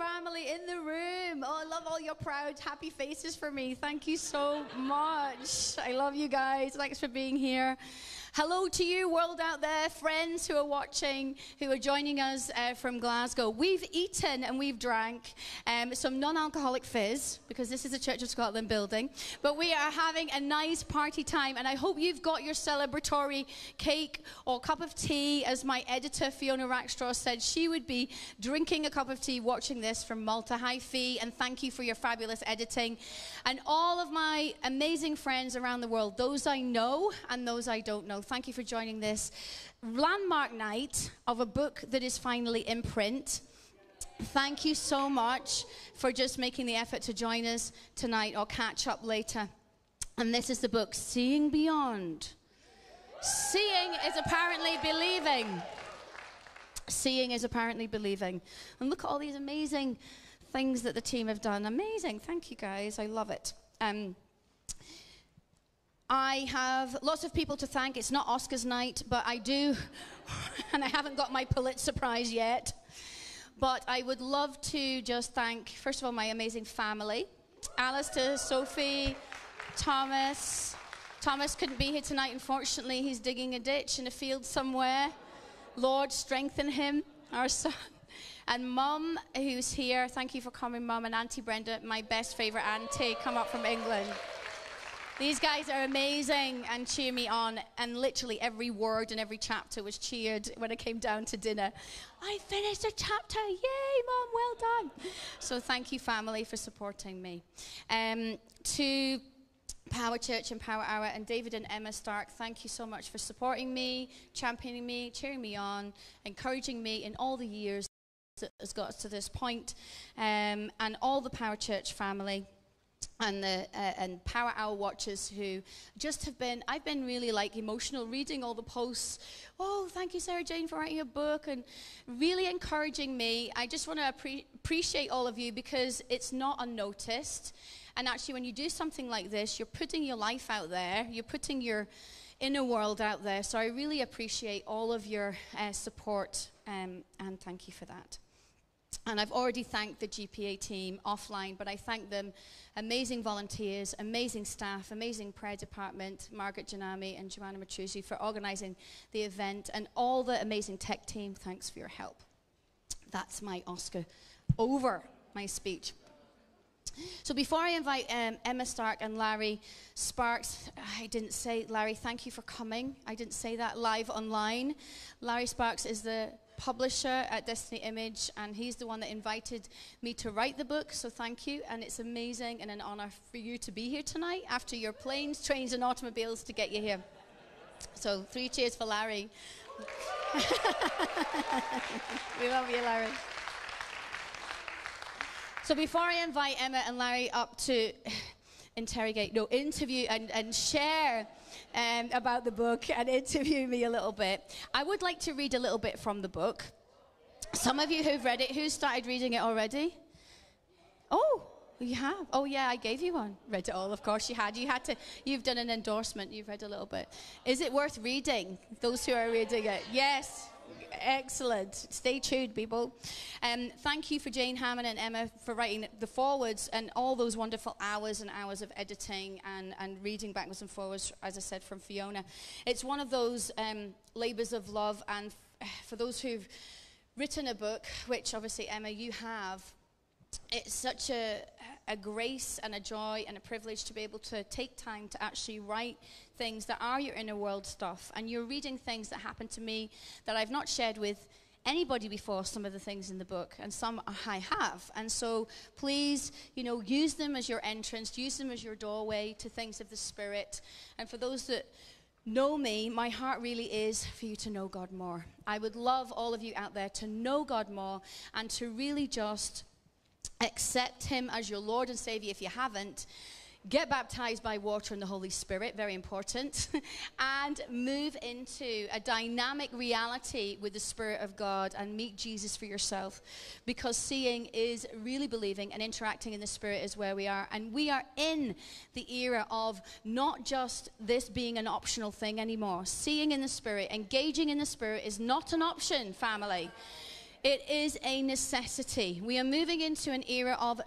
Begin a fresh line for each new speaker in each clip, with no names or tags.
family in the room. Oh, I love all your proud, happy faces for me. Thank you so much. I love you guys. Thanks for being here. Hello to you, world out there, friends who are watching, who are joining us uh, from Glasgow. We've eaten and we've drank um, some non alcoholic fizz because this is a Church of Scotland building. But we are having a nice party time, and I hope you've got your celebratory cake or cup of tea. As my editor, Fiona Rackstraw, said, she would be drinking a cup of tea watching this from Malta. Hi, Fee, and thank you for your fabulous editing. And all of my amazing friends around the world, those I know and those I don't know thank you for joining this landmark night of a book that is finally in print. Thank you so much for just making the effort to join us tonight. I'll catch up later. And this is the book, Seeing Beyond. Seeing is apparently believing. Seeing is apparently believing. And look at all these amazing things that the team have done. Amazing. Thank you, guys. I love it. Um, I have lots of people to thank. It's not Oscars night, but I do, and I haven't got my Pulitzer Prize yet. But I would love to just thank, first of all, my amazing family Alistair, Sophie, Thomas. Thomas couldn't be here tonight, unfortunately. He's digging a ditch in a field somewhere. Lord, strengthen him, our son. And Mum, who's here, thank you for coming, Mum, and Auntie Brenda, my best favourite auntie, come up from England. These guys are amazing and cheer me on. And literally every word and every chapter was cheered when I came down to dinner. I finished a chapter. Yay, Mom, well done. So thank you, family, for supporting me. Um, to Power Church and Power Hour and David and Emma Stark, thank you so much for supporting me, championing me, cheering me on, encouraging me in all the years that has got us to this point, um, and all the Power Church family and the uh, and Power Hour watchers who just have been I've been really like emotional reading all the posts. Oh, thank you, Sarah Jane, for writing a book and really encouraging me. I just want to appre- appreciate all of you because it's not unnoticed. And actually, when you do something like this, you're putting your life out there. You're putting your inner world out there. So I really appreciate all of your uh, support um, and thank you for that. And I've already thanked the GPA team offline, but I thank them amazing volunteers, amazing staff, amazing prayer department, Margaret Janami and Joanna Matruzzi for organizing the event, and all the amazing tech team. Thanks for your help. That's my Oscar over my speech. So before I invite um, Emma Stark and Larry Sparks, I didn't say, Larry, thank you for coming. I didn't say that live online. Larry Sparks is the publisher at Destiny Image, and he's the one that invited me to write the book. So thank you, and it's amazing and an honor for you to be here tonight after your planes, trains, and automobiles to get you here. So three cheers for Larry. we love you, Larry. So before I invite Emma and Larry up to interrogate, no, interview and, and share um, about the book and interview me a little bit. I would like to read a little bit from the book. Some of you who've read it, who started reading it already? Oh, you have? Oh, yeah, I gave you one. Read it all, of course you had. You had to, you've done an endorsement, you've read a little bit. Is it worth reading? Those who are reading it? Yes. Excellent. Stay tuned, people. Um, thank you for Jane Hammond and Emma for writing the forwards and all those wonderful hours and hours of editing and, and reading backwards and forwards, as I said, from Fiona. It's one of those um, labors of love, and f- for those who've written a book, which obviously, Emma, you have, it's such a, a grace and a joy and a privilege to be able to take time to actually write things that are your inner world stuff. And you're reading things that happened to me that I've not shared with anybody before some of the things in the book and some i have. And so please you know use them as your entrance use them as your doorway to things of the spirit. And for those that know me my heart really is for you to know god more. I would love all of you out there to know god more and to really just accept him as your lord and savior if you haven't get baptized by water and the Holy Spirit, very important, and move into a dynamic reality with the Spirit of God and meet Jesus for yourself. Because seeing is really believing and interacting in the Spirit is where we are. And we are in the era of not just this being an optional thing anymore. Seeing in the Spirit, engaging in the Spirit is not an option, family. It is a necessity. We are moving into an era of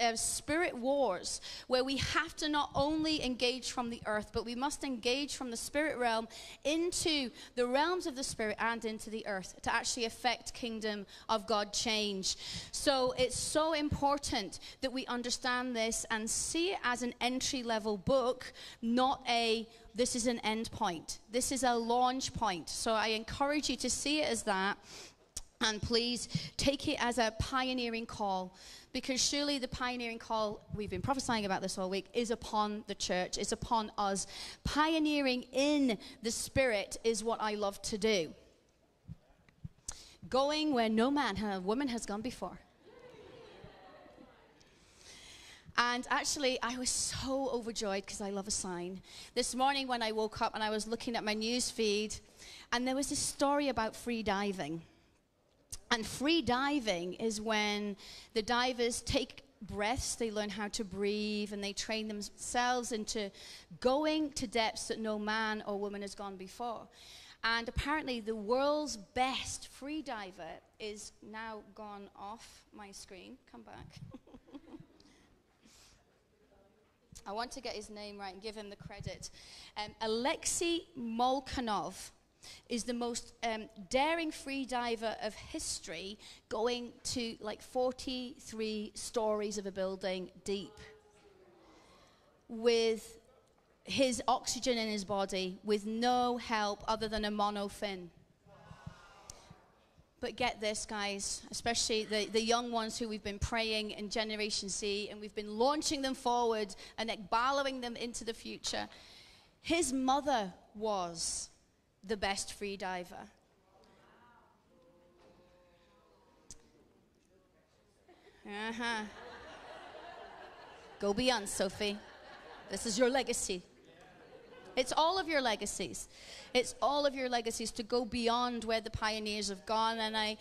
uh, spirit wars where we have to not only engage from the earth, but we must engage from the spirit realm into the realms of the spirit and into the earth to actually affect kingdom of God change. So it's so important that we understand this and see it as an entry level book, not a this is an end point. This is a launch point. So I encourage you to see it as that. And please take it as a pioneering call because surely the pioneering call, we've been prophesying about this all week, is upon the church, it's upon us. Pioneering in the Spirit is what I love to do. Going where no man, a woman has gone before. And actually, I was so overjoyed because I love a sign. This morning, when I woke up and I was looking at my news feed, and there was this story about free diving. And free diving is when the divers take breaths, they learn how to breathe, and they train themselves into going to depths that no man or woman has gone before. And apparently, the world's best free diver is now gone off my screen. Come back. I want to get his name right and give him the credit. Um, Alexei Molchanov is the most um, daring free diver of history, going to like 43 stories of a building deep with his oxygen in his body with no help other than a monofin. But get this, guys, especially the, the young ones who we've been praying in Generation Z and we've been launching them forward and like, ballowing them into the future. His mother was the best free diver. Uh huh. Go beyond, Sophie. This is your legacy. It's all of your legacies. It's all of your legacies to go beyond where the pioneers have gone. And I,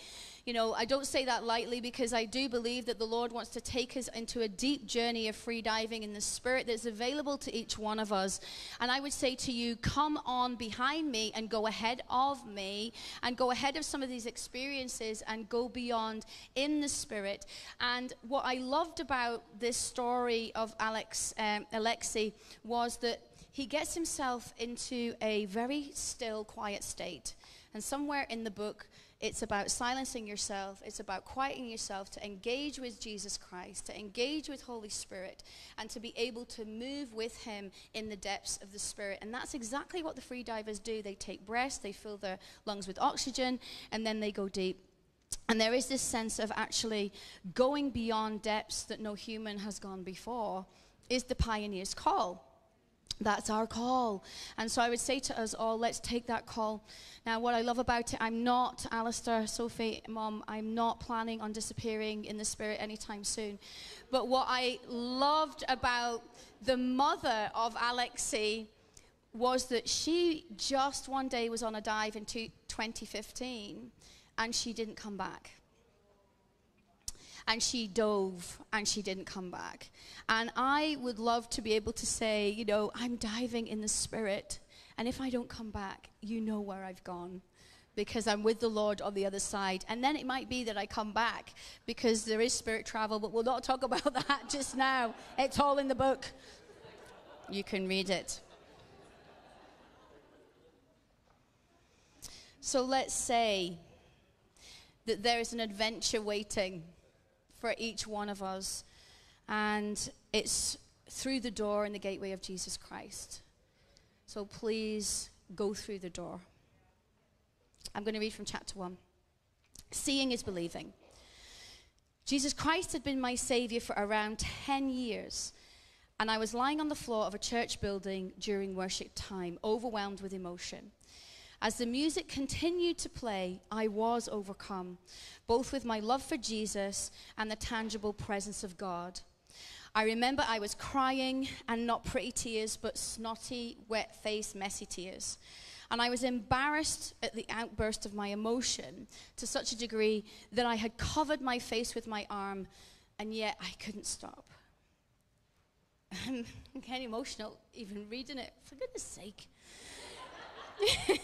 you know, I don't say that lightly because I do believe that the Lord wants to take us into a deep journey of free diving in the Spirit that's available to each one of us. And I would say to you, come on behind me and go ahead of me and go ahead of some of these experiences and go beyond in the Spirit. And what I loved about this story of Alex, um, Alexei was that he gets himself into a very still, quiet state. And somewhere in the book, it's about silencing yourself. It's about quieting yourself to engage with Jesus Christ, to engage with Holy Spirit, and to be able to move with Him in the depths of the Spirit. And that's exactly what the free divers do. They take breaths, they fill their lungs with oxygen, and then they go deep. And there is this sense of actually going beyond depths that no human has gone before, is the pioneer's call. That's our call. And so I would say to us all, let's take that call. Now, what I love about it, I'm not, Alistair, Sophie, Mom, I'm not planning on disappearing in the spirit anytime soon. But what I loved about the mother of Alexei was that she just one day was on a dive in 2015 and she didn't come back and she dove and she didn't come back. And I would love to be able to say, you know, I'm diving in the spirit, and if I don't come back, you know where I've gone because I'm with the Lord on the other side. And then it might be that I come back because there is spirit travel, but we'll not talk about that just now. It's all in the book. You can read it. So let's say that there is an adventure waiting for each one of us. And it's through the door and the gateway of Jesus Christ. So please go through the door. I'm going to read from chapter 1. Seeing is believing. Jesus Christ had been my Savior for around 10 years, and I was lying on the floor of a church building during worship time, overwhelmed with emotion. As the music continued to play, I was overcome, both with my love for Jesus and the tangible presence of God. I remember I was crying, and not pretty tears, but snotty, wet faced, messy tears. And I was embarrassed at the outburst of my emotion to such a degree that I had covered my face with my arm, and yet I couldn't stop. I'm getting emotional even reading it, for goodness sake.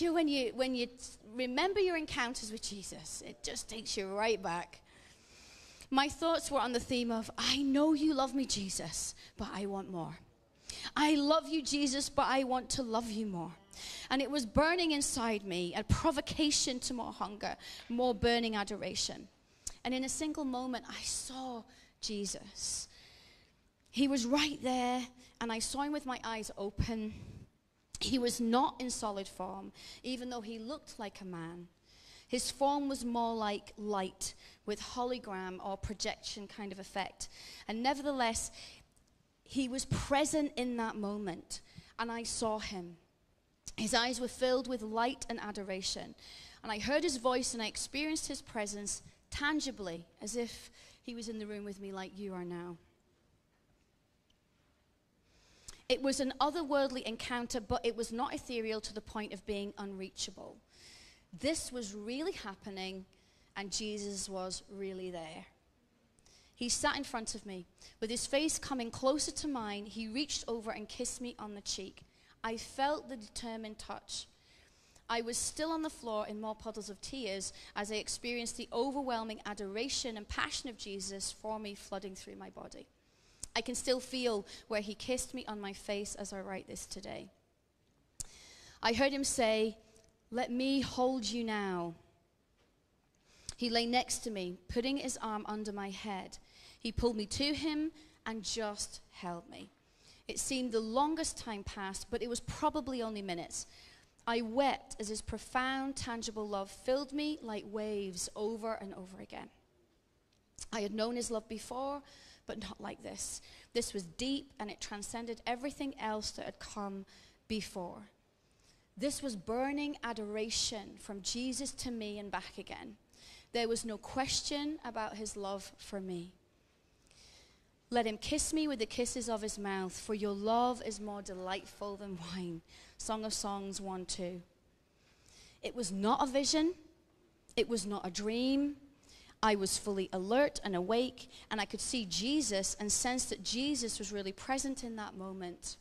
know, when you when you remember your encounters with Jesus, it just takes you right back. My thoughts were on the theme of I know you love me, Jesus, but I want more. I love you, Jesus, but I want to love you more. And it was burning inside me, a provocation to more hunger, more burning adoration. And in a single moment, I saw Jesus. He was right there, and I saw him with my eyes open. He was not in solid form, even though he looked like a man. His form was more like light with hologram or projection kind of effect. And nevertheless, he was present in that moment, and I saw him. His eyes were filled with light and adoration. And I heard his voice and I experienced his presence tangibly, as if he was in the room with me like you are now. It was an otherworldly encounter, but it was not ethereal to the point of being unreachable. This was really happening, and Jesus was really there. He sat in front of me. With his face coming closer to mine, he reached over and kissed me on the cheek. I felt the determined touch. I was still on the floor in more puddles of tears as I experienced the overwhelming adoration and passion of Jesus for me flooding through my body. I can still feel where he kissed me on my face as I write this today. I heard him say, Let me hold you now. He lay next to me, putting his arm under my head. He pulled me to him and just held me. It seemed the longest time passed, but it was probably only minutes. I wept as his profound, tangible love filled me like waves over and over again. I had known his love before, but not like this. This was deep and it transcended everything else that had come before. This was burning adoration from Jesus to me and back again. There was no question about his love for me. Let him kiss me with the kisses of his mouth, for your love is more delightful than wine. Song of Songs 1 2. It was not a vision, it was not a dream, I was fully alert and awake, and I could see Jesus and sense that Jesus was really present in that moment.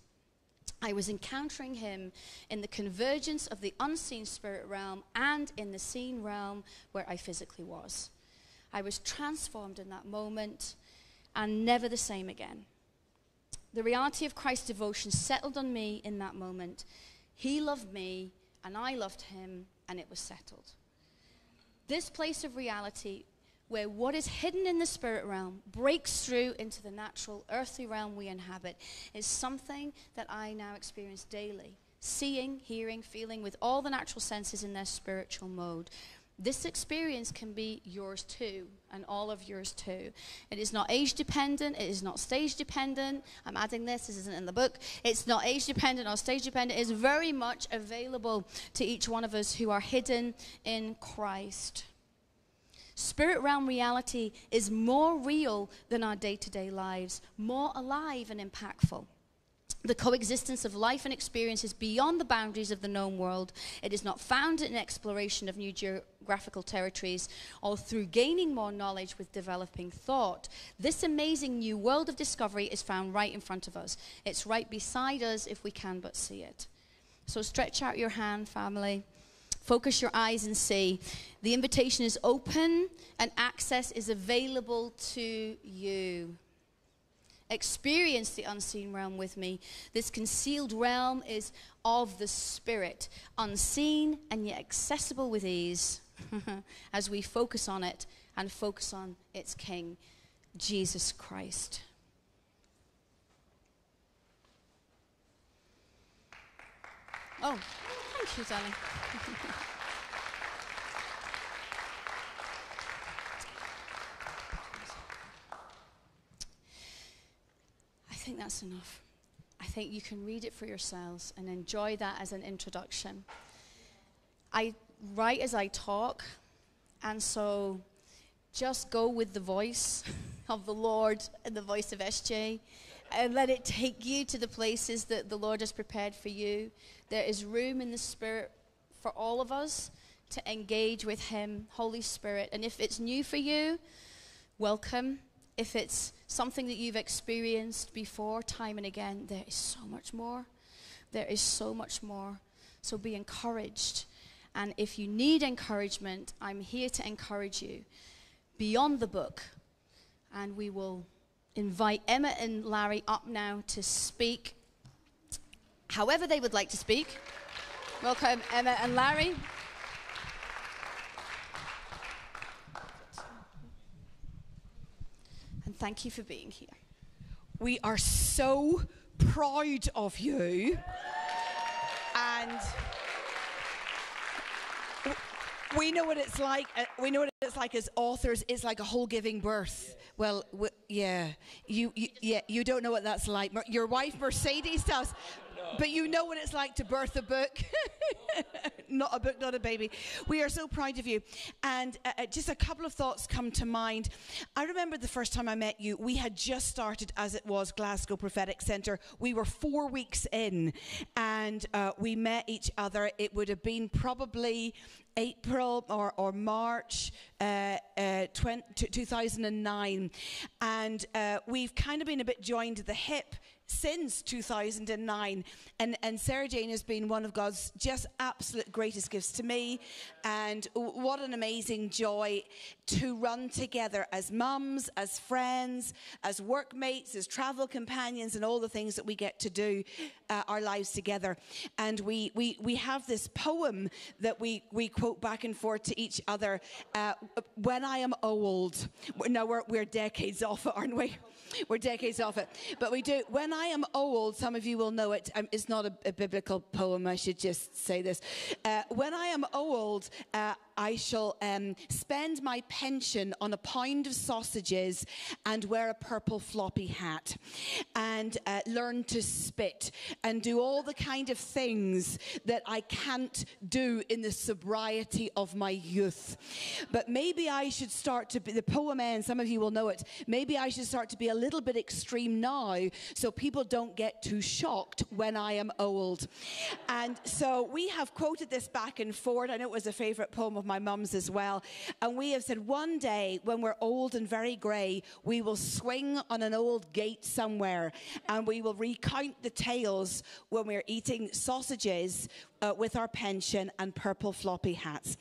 I was encountering him in the convergence of the unseen spirit realm and in the seen realm where I physically was. I was transformed in that moment and never the same again. The reality of Christ's devotion settled on me in that moment. He loved me, and I loved him, and it was settled. This place of reality where what is hidden in the spirit realm breaks through into the natural earthly realm we inhabit is something that I now experience daily. Seeing, hearing, feeling with all the natural senses in their spiritual mode. This experience can be yours too, and all of yours too. It is not age dependent, it is not stage dependent. I'm adding this, this isn't in the book. It's not age dependent or stage dependent. It is very much available to each one of us who are hidden in Christ. Spirit realm reality is more real than our day to day lives, more alive and impactful. The coexistence of life and experience is beyond the boundaries of the known world. It is not found in exploration of new geographical territories or through gaining more knowledge with developing thought. This amazing new world of discovery is found right in front of us. It's right beside us if we can but see it. So stretch out your hand, family. Focus your eyes and see. The invitation is open and access is available to you. Experience the unseen realm with me. This concealed realm is of the Spirit, unseen and yet accessible with ease as we focus on it and focus on its King, Jesus Christ. Oh, thank you, darling. I think that's enough. I think you can read it for yourselves and enjoy that as an introduction. I write as I talk, and so just go with the voice of the Lord and the voice of SJ and let it take you to the places that the Lord has prepared for you. There is room in the Spirit for all of us to engage with Him, Holy Spirit. And if it's new for you, welcome. If it's something that you've experienced before, time and again, there is so much more. There is so much more. So be encouraged. And if you need encouragement, I'm here to encourage you beyond the book. And we will invite Emma and Larry up now to speak however they would like to speak. Welcome, Emma and Larry. And thank you for being here.
We are so proud of you. And we know what it's like. Uh, we know what it's like as authors. It's like a whole giving birth. Well, w- yeah, you, you, yeah, you don't know what that's like. Your wife Mercedes does, but you know what it's like to birth a book. not a book, not a baby. We are so proud of you. And uh, uh, just a couple of thoughts come to mind. I remember the first time I met you, we had just started, as it was, Glasgow Prophetic Centre. We were four weeks in, and uh, we met each other. It would have been probably April or, or March uh, uh, 20, 2009. And uh, we've kind of been a bit joined at the hip since 2009. And, and Sarah Jane has been one of God's just absolute greatest gifts to me. And what an amazing joy to run together as mums, as friends, as workmates, as travel companions, and all the things that we get to do uh, our lives together. And we, we, we have this poem that we, we quote back and forth to each other uh, When I am old. Now we're, we're decades off it, aren't we? We're decades off it. But we do. When I am old, some of you will know it. Um, it's not a, a, biblical poem, I should just say this. Uh, when I am old, uh, I shall um, spend my pension on a pound of sausages and wear a purple floppy hat and uh, learn to spit and do all the kind of things that I can't do in the sobriety of my youth. But maybe I should start to be, the poem ends, some of you will know it, maybe I should start to be a little bit extreme now so people don't get too shocked when I am old. And so we have quoted this back and forth. I know it was a favorite poem of my mum's as well. And we have said one day when we're old and very grey, we will swing on an old gate somewhere and we will recount the tales when we're eating sausages uh, with our pension and purple floppy hats.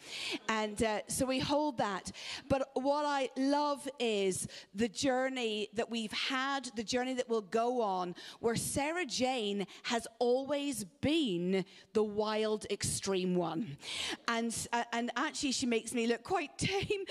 And uh, so we hold that. But what I love is the journey that we've had, the journey that we'll go on, where Sarah Jane has always been the wild, extreme one. And, uh, and actually, she makes me look quite tame.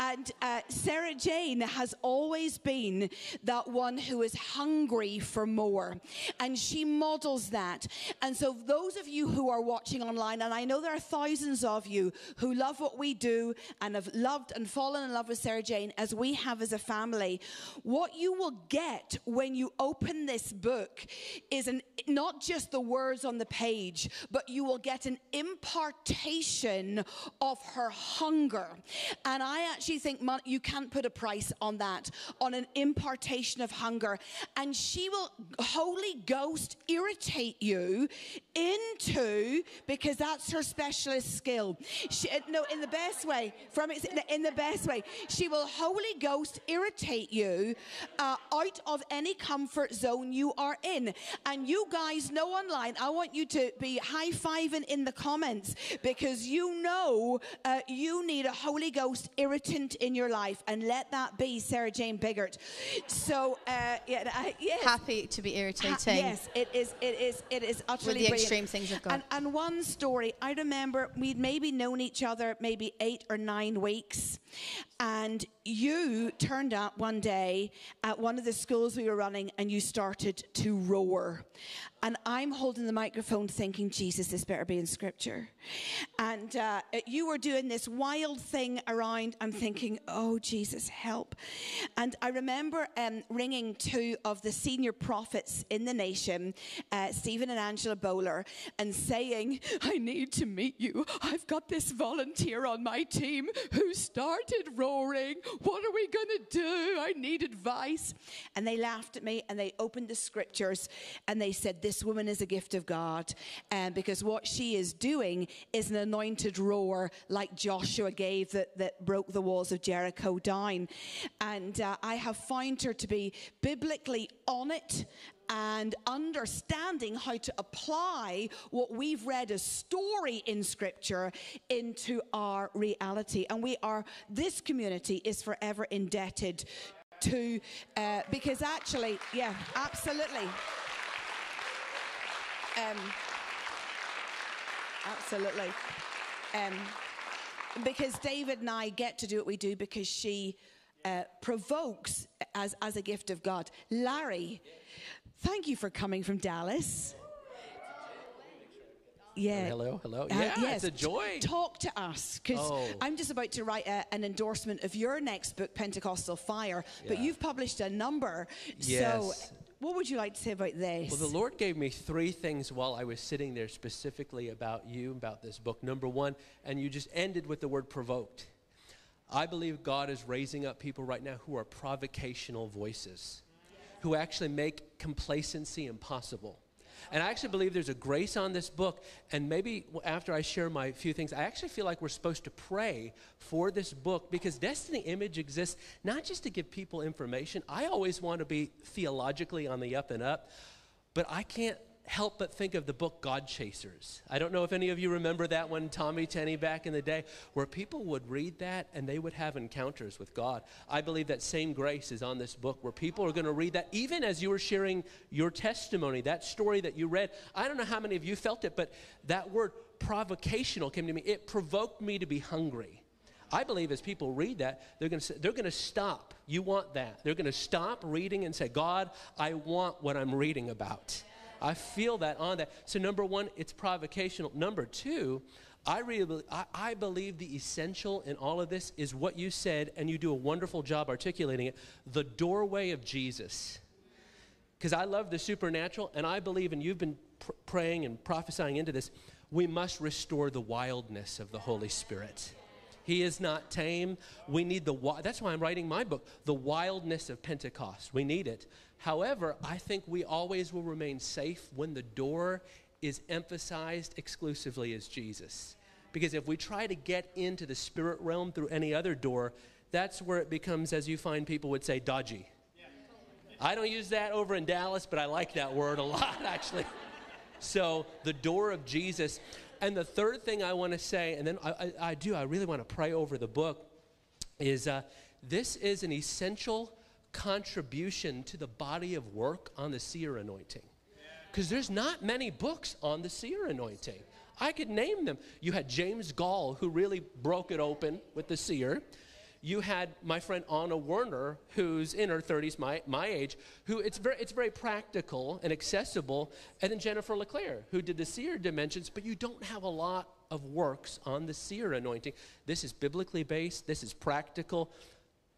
And uh, Sarah Jane has always been that one who is hungry for more. And she models that. And so, those of you who are watching, online, and I know there are thousands of you who love what we do and have loved and fallen in love with Sarah Jane as we have as a family. What you will get when you open this book is an, not just the words on the page, but you will get an impartation of her hunger. And I actually think you can't put a price on that, on an impartation of hunger. And she will, Holy Ghost, irritate you into because that's her specialist skill. She, uh, no, in the best way, from in the best way, she will Holy Ghost irritate you uh, out of any comfort zone you are in. And you guys know online, I want you to be high fiving in the comments because you know uh, you need a Holy Ghost irritant in your life, and let that be Sarah Jane Biggart. So, uh, yeah, uh, yes.
happy to be irritating. Ha-
yes, it is. It is. It is utterly
With the
brilliant.
extreme things of God.
And, and one story, I remember we'd maybe known each other maybe eight or nine weeks, and you turned up one day at one of the schools we were running and you started to roar. And I'm holding the microphone thinking, Jesus, this better be in scripture. And uh, you were doing this wild thing around. I'm thinking, oh, Jesus, help. And I remember um, ringing two of the senior prophets in the nation, uh, Stephen and Angela Bowler, and saying, I need to meet you. I've got this volunteer on my team who started roaring. What are we going to do? I need advice. And they laughed at me and they opened the scriptures and they said, This woman is a gift of God. And because what she is doing is an anointed roar like Joshua gave that, that broke the walls of Jericho down. And uh, I have found her to be biblically on it and understanding how to apply what we've read as story in scripture into our reality. And we are, this community is forever indebted to, uh, because actually, yeah, absolutely. Um, absolutely. Um, because David and I get to do what we do because she uh, provokes as, as a gift of God. Larry, thank you for coming from Dallas. Yeah.
Hello, hello.
Uh,
Yeah,
yes.
it's a joy.
Talk to us because
Oh.
I'm just about to write a, an endorsement of your next book, Pentecostal Fire. But you've published a number. So, what would you like to say about this?
Well, the Lord gave me three things while I was sitting there specifically about you, about this book. Number one, and you just ended with the word provoked. I believe God is raising up people right now who are provocational voices, who actually make complacency impossible. And I actually believe there's a grace on this book. And maybe after I share my few things, I actually feel like we're supposed to pray for this book because Destiny Image exists not just to give people information. I always want to be theologically on the up and up, but I can't help but think of the book God Chasers. I don't know if any of you remember that one, Tommy Tenney back in the day, where people would read that and they would have encounters with God. I believe that same grace is on this book where people are going to read that, even as you were sharing your testimony, that story that you read. I don't know how many of you felt it, but that word provocational came to me. It provoked me to be hungry. I believe as people read that, they're going to they're going to stop. You want that? They're going to stop reading and say, "God, I want what I'm reading about." I feel that on that. So number one, it's provocational. Number two, I really I, I believe the essential in all of this is what you said, and you do a wonderful job articulating it. The doorway of Jesus because I love the supernatural, and I believe, and you've been pr- praying and prophesying into this, we must restore the wildness of the Holy Spirit. He is not tame. We need the, that's why I'm writing my book, The Wildness of Pentecost. We need it. However, I think we always will remain safe when the door is emphasized exclusively as Jesus. Because if we try to get into the spirit realm through any other door, that's where it becomes, as you find people would say, dodgy. I don't use that over in Dallas, but I like that word a lot, actually. So, the door of Jesus. And the third thing I want to say, and then I, I, I do, I really want to pray over the book, is uh, this is an essential contribution to the body of work on the seer anointing. Because there's not many books on the seer anointing. I could name them. You had James Goll, who really broke it open with the seer. You had my friend Ana Werner, who's in her 30s, my, my age, who it's very, it's very practical and accessible. And then Jennifer LeClaire, who did the seer dimensions, but you don't have a lot of works on the seer anointing. This is biblically based, this is practical,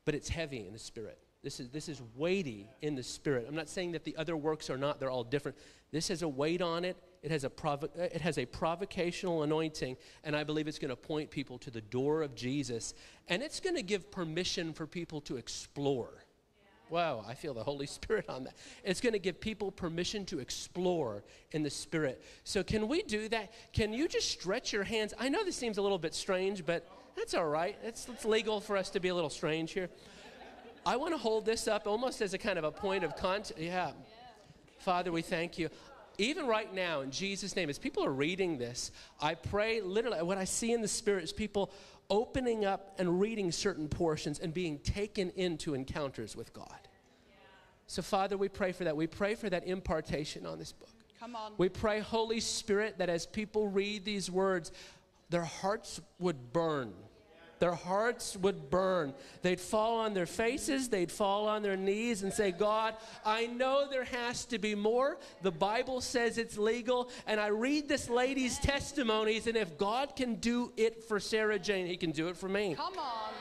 but it's heavy in the spirit. This is, this is weighty in the spirit. I'm not saying that the other works are not, they're all different. This has a weight on it. It has a, provo- it has a provocational anointing, and I believe it's going to point people to the door of Jesus, and it's going to give permission for people to explore. Wow, I feel the Holy Spirit on that. It's going to give people permission to explore in the Spirit. So, can we do that? Can you just stretch your hands? I know this seems a little bit strange, but that's all right. It's, it's legal for us to be a little strange here. I want to hold this up almost as a kind of a point of contact. Yeah. Father, we thank you. Even right now, in Jesus' name, as people are reading this, I pray literally, what I see in the Spirit is people opening up and reading certain portions and being taken into encounters with God. So, Father, we pray for that. We pray for that impartation on this book.
Come on.
We pray, Holy Spirit, that as people read these words, their hearts would burn. Their hearts would burn. They'd fall on their faces, they'd fall on their knees and say, God, I know there has to be more. The Bible says it's legal. And I read this lady's testimonies, and if God can do it for Sarah Jane, He can do it for me.
Come on.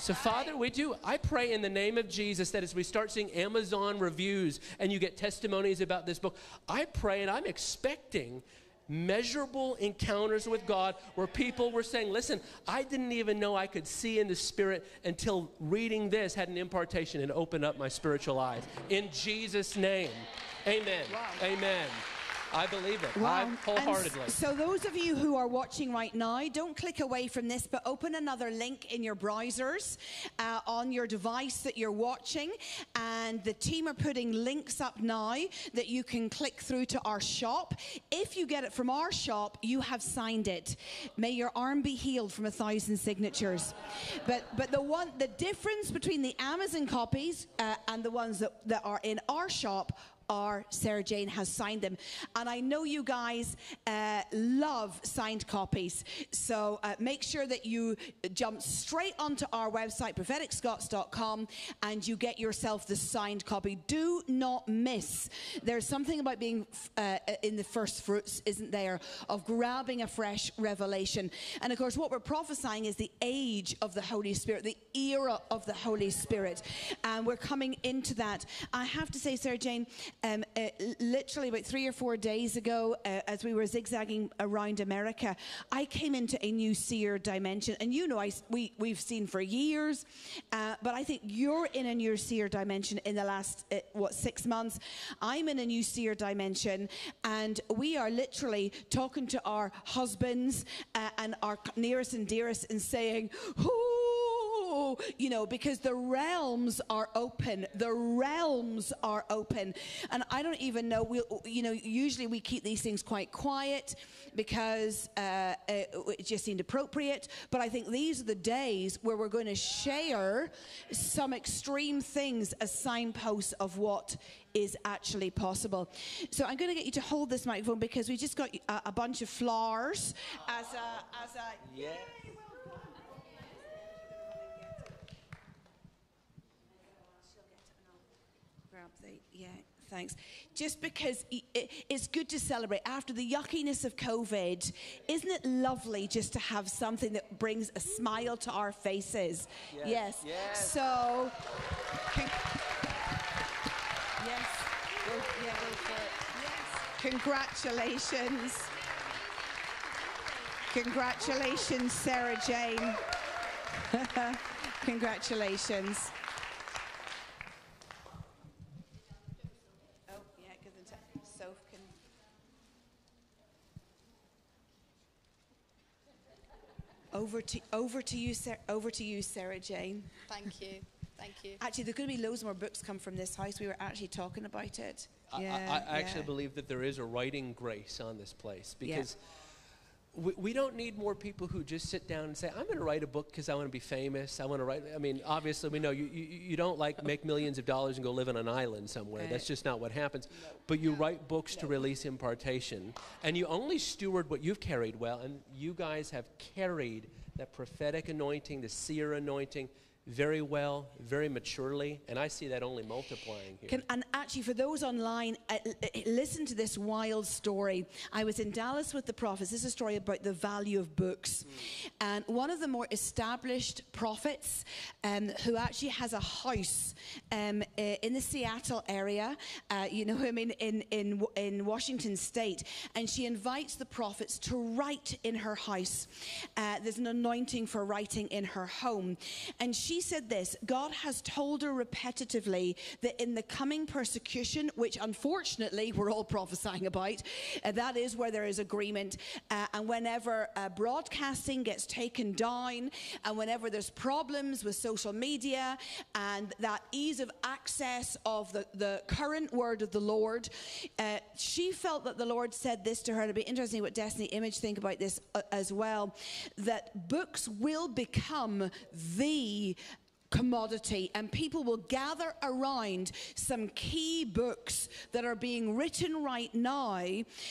So, Father, we do. I pray in the name of Jesus that as we start seeing Amazon reviews and you get testimonies about this book, I pray and I'm expecting measurable encounters with God where people were saying, Listen, I didn't even know I could see in the Spirit until reading this had an impartation and opened up my spiritual eyes. In Jesus' name, amen.
Wow.
Amen. I believe it.
Wow.
I wholeheartedly.
so, those of you who are watching right now, don't click away from this, but open another link in your browsers uh, on your device that you're watching. And the team are putting links up now that you can click through to our shop. If you get it from our shop, you have signed it. May your arm be healed from a thousand signatures. But but the one the difference between the Amazon copies uh, and the ones that, that are in our shop are Sarah Jane has signed them. And I know you guys uh, love signed copies. So uh, make sure that you jump straight onto our website, propheticscots.com, and you get yourself the signed copy. Do not miss. There's something about being uh, in the first fruits, isn't there, of grabbing a fresh revelation. And of course, what we're prophesying is the age of the Holy Spirit, the era of the Holy Spirit. And we're coming into that. I have to say, Sarah Jane, um, uh, literally about three or four days ago, uh, as we were zigzagging around America, I came into a new seer dimension. And you know, I, we, we've seen for years, uh, but I think you're in a new seer dimension in the last, uh, what, six months. I'm in a new seer dimension, and we are literally talking to our husbands uh, and our nearest and dearest and saying, You know, because the realms are open. The realms are open. And I don't even know, we'll, you know, usually we keep these things quite quiet because uh, it, it just seemed appropriate. But I think these are the days where we're going to share some extreme things as signposts of what is actually possible. So I'm going to get you to hold this microphone because we just got a, a bunch of flowers as a, as a,
Yeah.
grab the yeah thanks. Just because it's good to celebrate. After the yuckiness of covid isn't it lovely just to have something that brings a smile to our faces?
Yes, yes.
so con- yes. Go, yeah, go for it. yes. Congratulations. Congratulations sarah jane. Congratulations Oh, yeah, give them to Soph can. Over to over to you, Sarah, over to you, Sarah Jane.
Thank you. Thank you.
Actually, there's going to be loads more books come from this house. We were actually talking about it.
I-
Yeah,
I, I actually
yeah.
believe that there is a writing grace on this place
Yeah.
We, we don't need more people who just sit down and say, I'm going to write a book because I want to be famous. I want to write. I mean, obviously, we know you, you, you don't like make millions of dollars and go live on an island somewhere. That's just not what happens. But you write books to release impartation. And you only steward what you've carried well. And you guys have carried that prophetic anointing, the seer anointing, very well, very maturely. And I see that only multiplying here.
Can, and actually, for those online, uh, uh, listen to this wild story. I was in Dallas with the prophets. This is a story about the value of books. And one of the more established prophets, um, who actually has a house um, in the Seattle area, uh, you know him in, in, in, in Washington state, and she invites the prophets to write in her house. Uh, there's an anointing for writing in her home. And she said this God has told her repetitively that in the coming persecution, which unfortunately we're all prophesying about, uh, that is where there is agreement. Uh, and whenever uh, broadcasting gets taken down, and whenever there's problems with social media and that ease of access of the, the current word of the Lord, uh, she felt that the Lord said this to her. It'd be interesting what Destiny Image think about this uh, as well that books will become the commodity and people will gather around some key books that are being written right now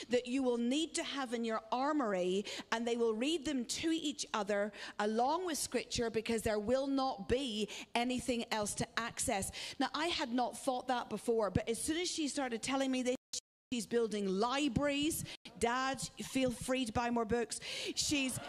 that you will need to have in your armory and they will read them to each other along with scripture because there will not be anything else to access now i had not thought that before but as soon as she started telling me this She's building libraries. Dad, feel free to buy more books. She's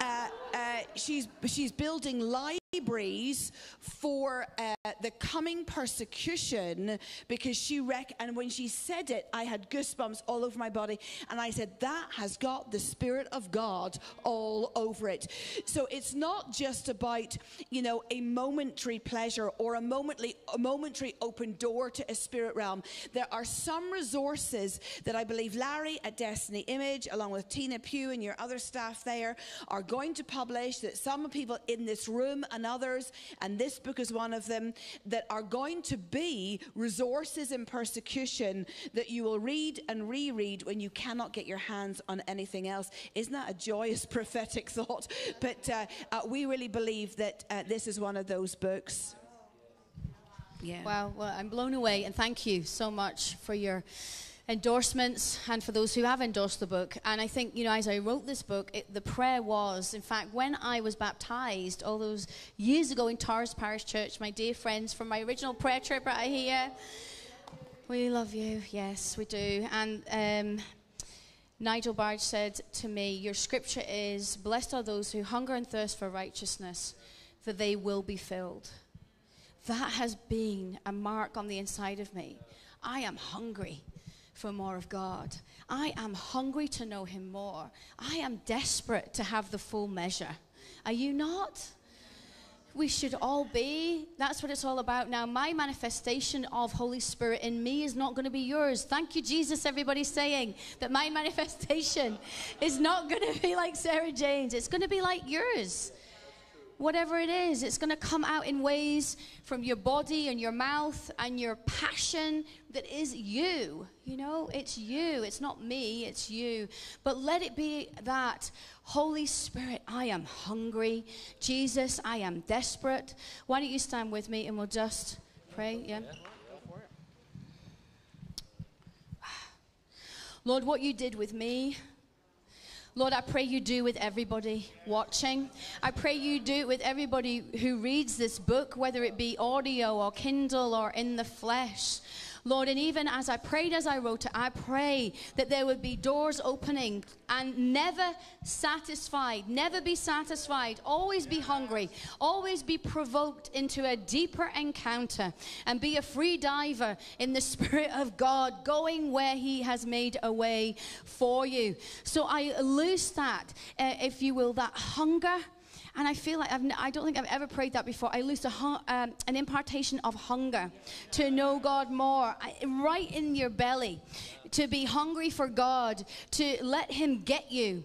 uh, uh, she's she's building libraries. Breeze for uh, the coming persecution because she rec and when she said it i had goosebumps all over my body and i said that has got the spirit of god all over it. So it's not just about you know a momentary pleasure or a momentary a momentary open door to a spirit realm. There are some resources that i believe larry at destiny image along with tina pugh and your other staff there are going to publish that some people in this room and others, and this book is one of them, that are going to be resources in persecution that you will read and reread when you cannot get your hands on anything else. Isn't that a joyous prophetic thought? But uh, uh, we really believe that uh, this is one of those books.
Yeah. Wow. Well, I'm blown away, and thank you so much for your endorsements and for those who have endorsed the book. And I think, you know, as I wrote this book, it, the prayer was, in fact, when I was baptized all those years ago in Tars Parish Church, my dear friends from my original prayer trip right here, we love you. Yes, we do. And um, Nigel Barge said to me, Your scripture is, Blessed are those who hunger and thirst for righteousness, for they will be filled. That has been a mark on the inside of me. I am hungry for more of God. I am hungry to know Him more. I am desperate to have the full measure. Are you not? We should all be. That's what it's all about now. My manifestation of Holy Spirit in me is not going to be yours. Thank you, Jesus. Everybody's saying that my manifestation is not going to be like Sarah Jane's, it's going to be like yours whatever it is, it's going to come out in ways from your body and your mouth and your passion that is you. You know, it's you. It's not me, it's you. But let it be that Holy Spirit, I am hungry. Jesus, I am desperate. Why don't you stand with me and we'll just pray? Yeah. Lord, what you did with me Lord, I pray you do with everybody watching. I pray you do it with everybody who reads this book, whether it be audio or Kindle or in the flesh. Lord, and even as I prayed as I wrote it, I pray that there would be doors opening and never satisfied, never be satisfied, always be hungry, always be provoked into a deeper encounter and be a free diver in the Spirit of God, going where He has made a way for you. So I loose that, uh, if you will, that hunger and I feel like I've, I don't think I've ever prayed that before. I lose um, an impartation of hunger to know God more, I, right in your belly, to be hungry for God, to let Him get you.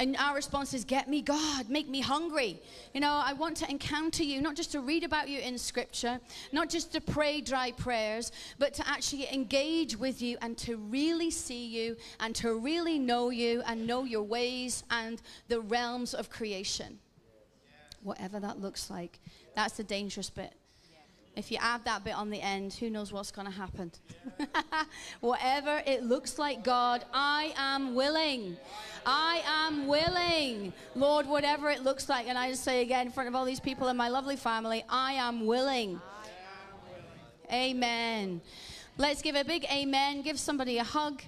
And our response is, Get me, God, make me hungry. You know, I want to encounter you, not just to read about you in Scripture, not just to pray dry prayers, but to actually engage with you and to really see you and to really know you and know your ways and the realms of creation whatever that looks like. That's the dangerous bit. If you add that bit on the end, who knows what's going to happen? Whatever it looks like, God, I am willing. I am willing. Lord, whatever it looks like. And I just say again in front of all these people in my lovely family, I am willing. Amen. Let's give a big amen. Give somebody a hug.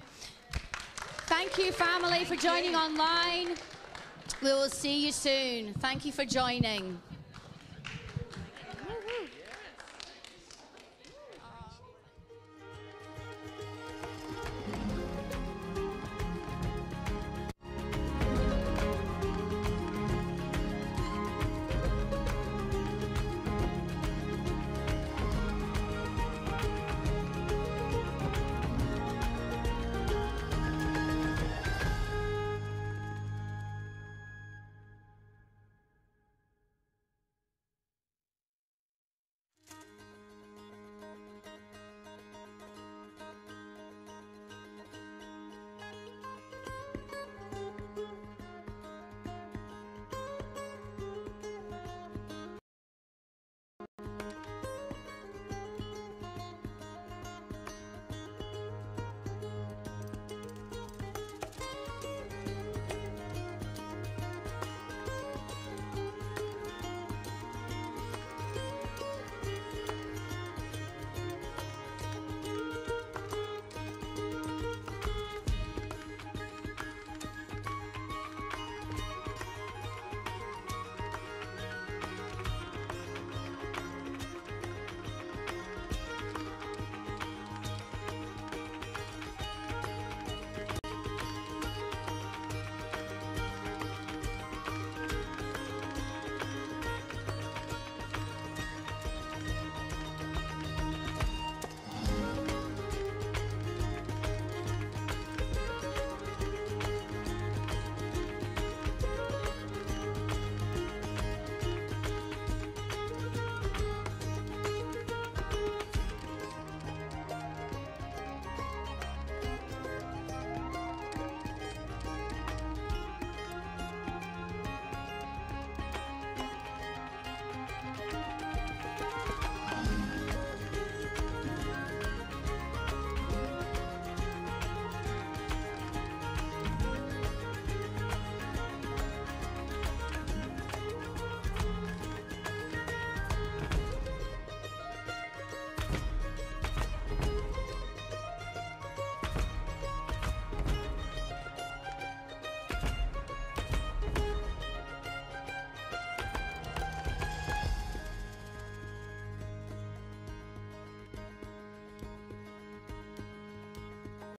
Thank you, family, for joining online. We will see you soon. Thank you for joining.